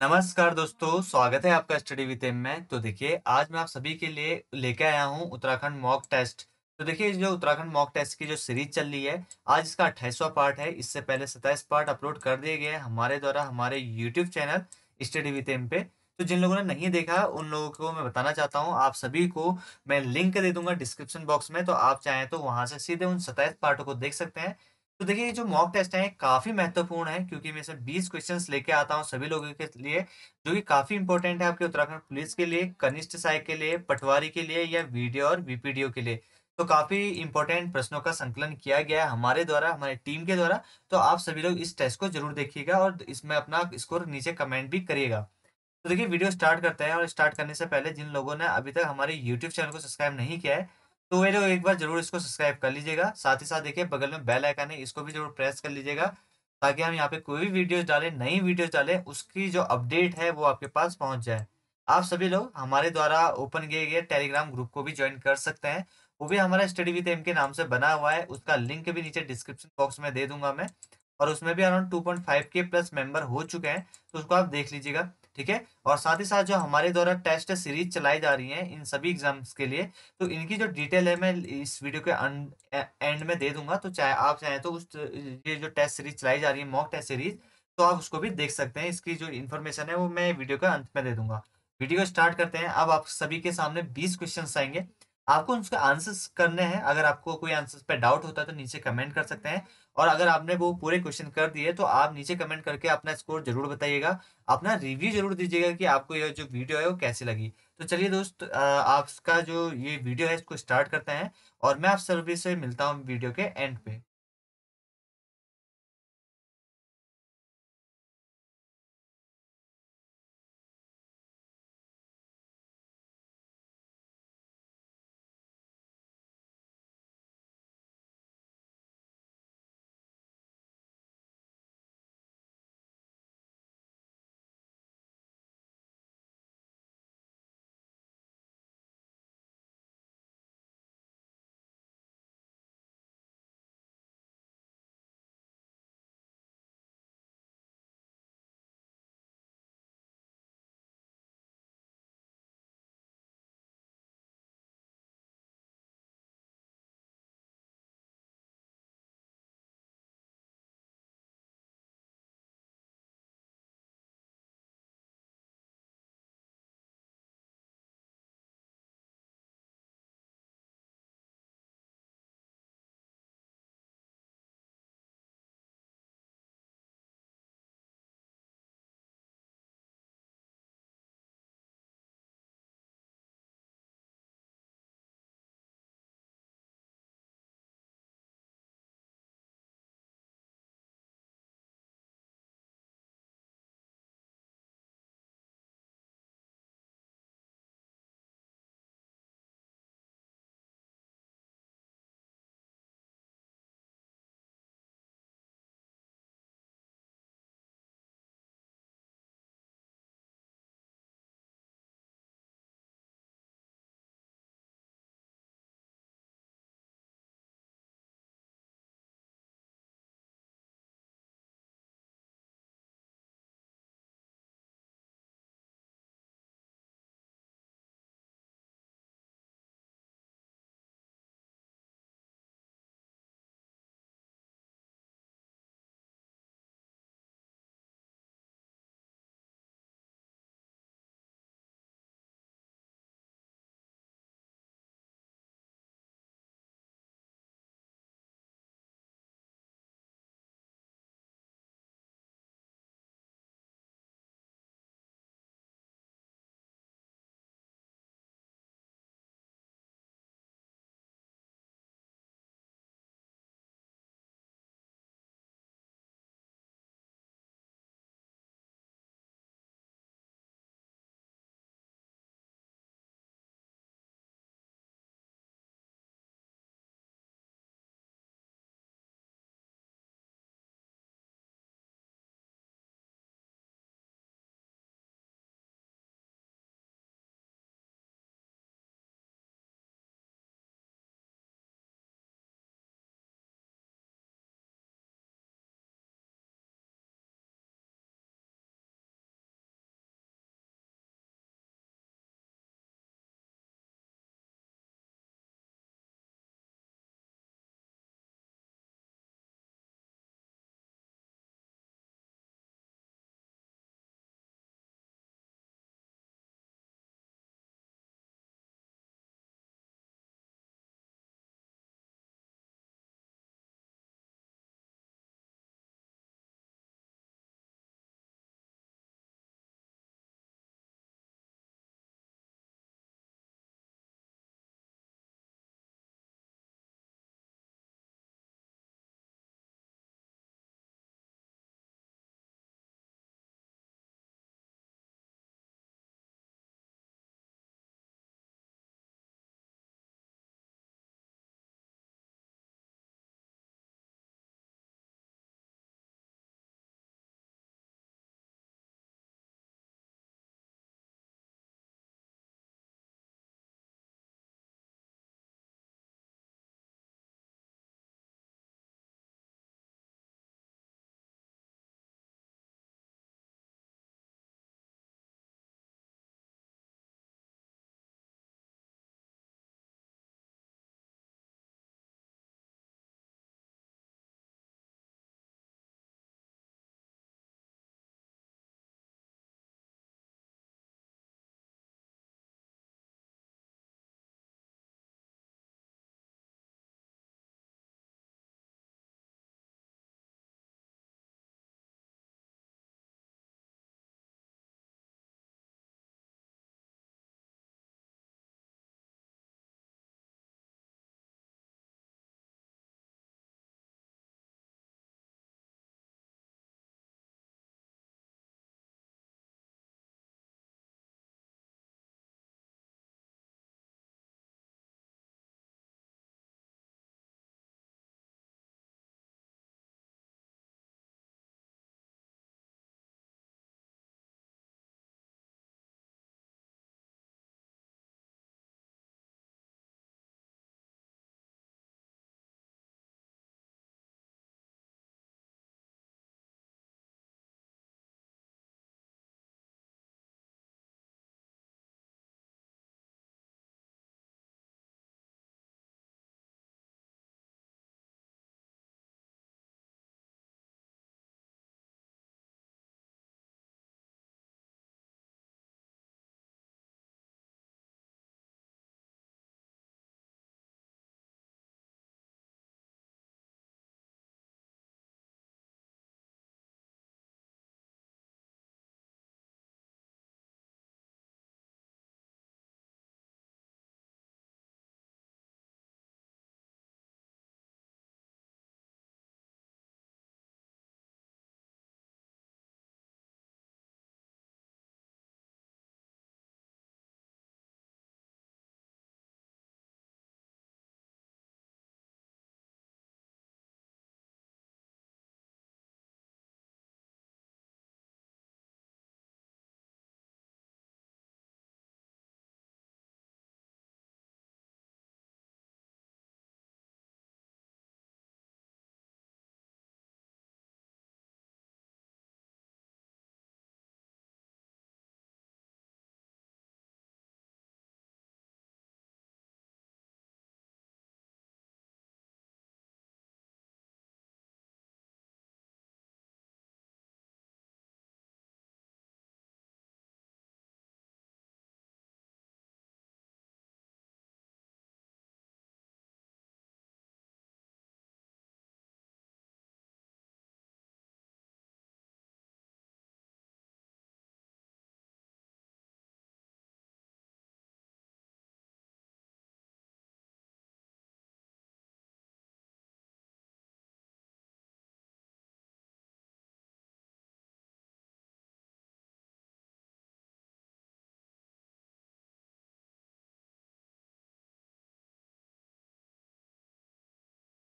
नमस्कार दोस्तों, स्वागत है आपका स्टडी विद एम में। तो देखिए, आज मैं आप सभी के लिए लेके आया हूँ उत्तराखंड मॉक टेस्ट। तो देखिए, जो उत्तराखंड मॉक टेस्ट की जो सीरीज़ चल रही है, आज इसका 28वां पार्ट है। इससे पहले 27 पार्ट अपलोड कर दिए गए हमारे द्वारा हमारे YouTube channel study with M पे। तो जिन लोगों ने नहीं देखा, उन लोगों को मैं बताना चाहता हूँ, आप सभी को मैं लिंक दे दूँगा डिस्क्रिप्शन बॉक्स में, तो आप चाहें तो वहाँ से सीधे उन 27 पार्टों को देख सकते हैं। तो देखिए, ये जो मॉक टेस्ट है, काफ़ी महत्वपूर्ण है क्योंकि मैं इसमें 20 क्वेश्चन्स लेके आता हूँ सभी लोगों के लिए, जो कि काफ़ी इंपॉर्टेंट है आपके उत्तराखंड पुलिस के लिए, कनिष्ठ सहायक के लिए, पटवारी के लिए या वीडियो और वीपीडीओ के लिए। तो काफ़ी इंपॉर्टेंट प्रश्नों का संकलन किया गया है हमारे द्वारा, हमारी टीम के द्वारा। तो आप सभी लोग इस टेस्ट को ज़रूर देखिएगा और इसमें अपना स्कोर नीचे कमेंट भी करिएगा। तो देखिए वीडियो स्टार्ट करते हैं और स्टार्ट करने से पहले जिन लोगों ने अभी तक हमारे यूट्यूब चैनल को सब्सक्राइब नहीं किया है, तो वे लोग एक बार ज़रूर इसको सब्सक्राइब कर लीजिएगा। साथ ही साथ देखिए बगल में बेल आइकन है, इसको भी ज़रूर प्रेस कर लीजिएगा, ताकि हम यहाँ पे कोई भी वीडियोज़ डालें, नई वीडियोज़ डालें, उसकी जो अपडेट है वो आपके पास पहुँच जाए। आप सभी लोग हमारे द्वारा ओपन किए गए टेलीग्राम ग्रुप को भी ज्वाइन कर सकते हैं। वो भी हमारा स्टडी विद एम के नाम से बना हुआ है, उसका लिंक भी नीचे डिस्क्रिप्शन बॉक्स में दे दूँगा मैं और उसमें भी अराउंड 2.5 के प्लस मेंबर हो चुके हैं, तो उसको आप देख लीजिएगा। ठीक है? और साथ ही साथ जो हमारे द्वारा टेस्ट सीरीज़ चलाई जा रही है इन सभी एग्ज़ाम्स के लिए, तो इनकी जो डिटेल है मैं इस वीडियो के एंड में दे दूँगा तो चाहे आप चाहें तो उस ये जो टेस्ट सीरीज़ चलाई जा रही है मॉक टेस्ट सीरीज़, तो आप उसको भी देख सकते हैं। इसकी जो इन्फॉर्मेशन है वो मैं वीडियो के अंत में दे दूँगा वीडियो स्टार्ट करते हैं। अब आप सभी के सामने 20 क्वेश्चन्स आएँगे। आपको उसके आंसर्स करने हैं। अगर आपको कोई आंसर्स पे डाउट होता है तो नीचे कमेंट कर सकते हैं और अगर आपने वो पूरे क्वेश्चन कर दिए तो आप नीचे कमेंट करके अपना स्कोर ज़रूर बताइएगा। अपना रिव्यू ज़रूर दीजिएगा कि आपको ये जो वीडियो है, वो कैसी लगी। तो चलिए दोस्त आपका जो ये वीडियो है, इसको स्टार्ट करते हैं और मैं आप सभी से मिलता हूँ वीडियो के एंड पे।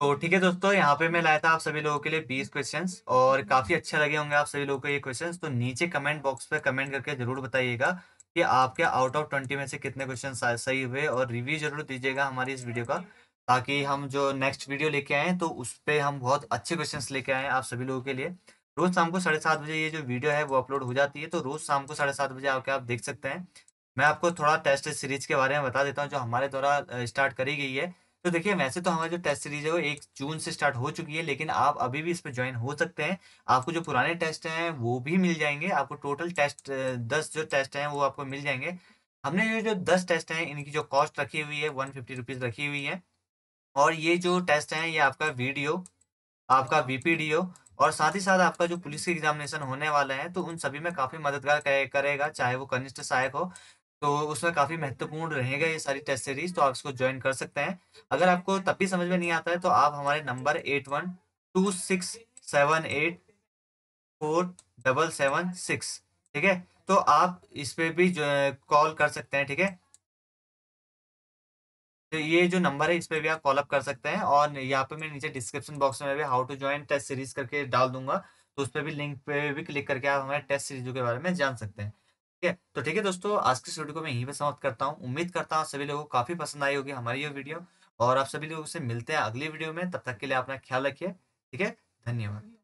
तो ठीक है दोस्तों, यहाँ पे मैं लाया था आप सभी लोगों के लिए 20 क्वेश्चंस और काफ़ी अच्छे लगे होंगे आप सभी लोगों को ये क्वेश्चंस तो नीचे कमेंट बॉक्स पे कमेंट करके ज़रूर बताइएगा कि आपके आउट ऑफ़ 20 में से कितने क्वेश्चन सही हुए और रिव्यू ज़रूर दीजिएगा हमारी इस वीडियो का ताकि हम जो नेक्स्ट वीडियो लेके आए तो उस पर हम बहुत अच्छे क्वेश्चन लेके आए आप सभी लोगों के लिए। रोज शाम को साढ़े सात बजे ये जो वीडियो है वो अपलोड हो जाती है तो रोज शाम को साढ़े सात बजे आके आप देख सकते हैं। मैं आपको थोड़ा टेस्ट सीरीज़ के बारे में बता देता हूँ जो हमारे द्वारा स्टार्ट करी गई है। तो देखिए, वैसे तो हमारी जो टेस्ट सीरीज़ है वो एक जून से स्टार्ट हो चुकी है, लेकिन आप अभी भी इस पर ज्वाइन हो सकते हैं। आपको जो पुराने टेस्ट हैं, वो भी मिल जाएँगे। आपको टोटल टेस्ट, दस जो टेस्ट हैं, वो आपको मिल जाएँगे। हमने ये जो दस टेस्ट हैं, इनकी जो कॉस्ट रखी हुई है, वन फिफ्टी रुपीज़ रखी हुई है। और ये जो टेस्ट हैं, ये आपका वीडियो, आपका वीपीडीओ और साथ ही साथ आपका जो पुलिस के एग्जामिनेशन होने वाला है तो उन सभी में काफ़ी मददगार करेगा, चाहे वो कनिष्ठ सहायक हो। तो उसमें काफ़ी महत्वपूर्ण रहेगा ये सारी टेस्ट सीरीज़ तो आप इसको ज्वाइन कर सकते हैं। अगर आपको तब भी समझ में नहीं आता है तो आप हमारे number eight one two six seven eight four double seven six ठीक है? तो आप इस पे भी कॉल कर सकते हैं, ठीक है? तो ये जो नंबर है, इस पे भी आप कॉल अप कर सकते हैं और यहाँ पे मैं नीचे डिस्क्रिप्शन बॉक्स में भी how to join test series करके डाल दूँगा तो उस पर भी लिंक पे भी क्लिक करके आप हमारे टेस्ट सीरीजों के बारे में जान सकते हैं। ठीक है। तो ठीक है दोस्तों, आज की वीडियो को मैं यहीं पर समाप्त करता हूँ। उम्मीद करता हूँ सभी लोगों को काफ़ी पसंद आई होगी हमारी ये वीडियो और आप सभी लोगों से मिलते हैं अगली वीडियो में। तब तक के लिए अपना ख्याल रखिए। ठीक है? धन्यवाद।